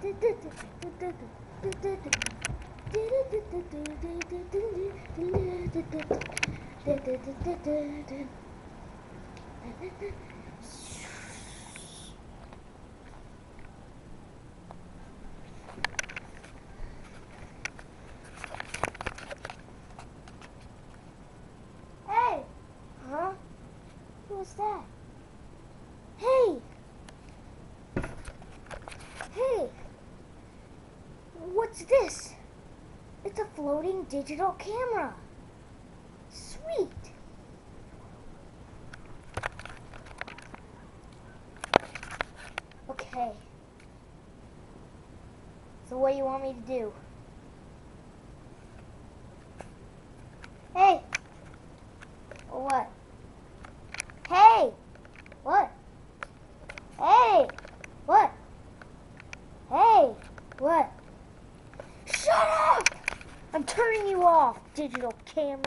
Hey, was that? Hey! Hey! What's this? It's a floating digital camera. Sweet! Okay. So what do you want me to do? Hey! What? Hey! What? Hey! What? Hey! What? I'm turning you off, digital camera.